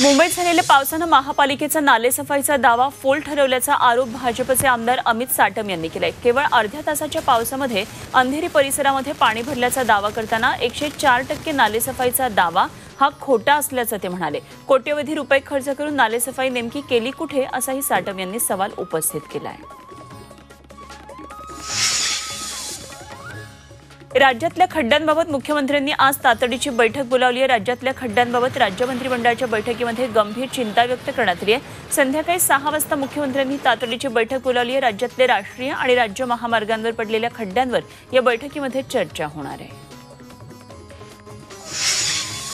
मुंबईत झालेल्या पावसानं महापालिकेचा नालेसफाईचा दावा फोल ठरवल्याचा आरोप भाजपचे आमदार अमित साटम यांनी केलाय. केवळ अर्ध्या तासाच्या पावसामध्ये अंधेरी परिसरामध्ये पाणी भरल्याचा दावा करताना एकशे चार टक्के नालेसफाईचा दावा हा खोटा असल्याचं ते म्हणाले. कोट्यवधी रुपये खर्च करून नालेसफाई नेमकी केली कुठे असाही साटम यांनी सवाल उपस्थित केला आहे राज्यातल्या खड्ड्यांबाबत मुख्यमंत्र्यांनी आज तातडीची बैठक बोलावली आहे. राज्यातल्या खड्ड्यांबाबत राज्य मंत्रिमंडळाच्या बैठकीमध्ये गंभीर चिंता व्यक्त करण्यात आली आहे. संध्याकाळी सहा वाजता मुख्यमंत्र्यांनी तातडीची बैठक बोलावली आहे. राज्यातले राष्ट्रीय आणि राज्य महामार्गांवर पडलेल्या खड्ड्यांवर या बैठकीमध्ये चर्चा होणार आहे.